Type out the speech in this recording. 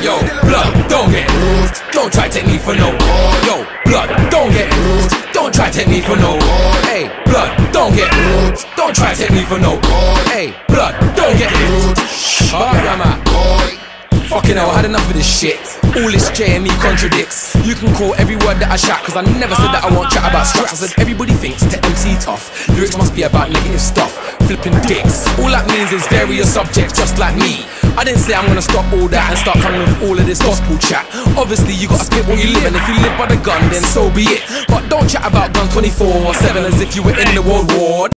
Yo, blood, don't get Don't try take me for no Yo, blood, don't get Don't try take me for no Hey, blood, don't get Don't try take me for no Hey, blood, don't get Alright, I'm Fucking hell, I had enough of this shit. All this J and me contradicts. You can call every word that I shout, cause I never said that I won't chat about straps. I said everybody thinks to MC tough. Lyrics must be about negative stuff. Flipping dicks. All that means is various subjects, just like me. I didn't say I'm gonna stop all that and start coming with all of this gospel chat. Obviously, you gotta spit what you live, and if you live by the gun, then so be it. But don't chat about guns 24 7 as if you were in the World War.